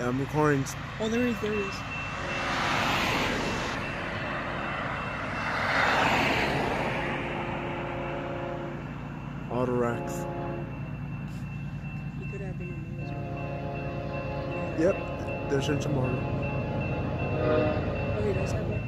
I'm recording. Oh, there is, there is. Auto racks. He could have been in there as well. Yep, there's in tomorrow. Oh, he does have one?